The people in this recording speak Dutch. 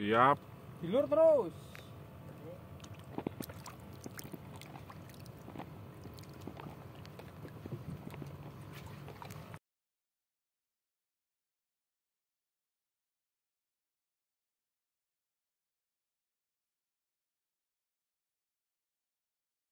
Ja. Die Lourdes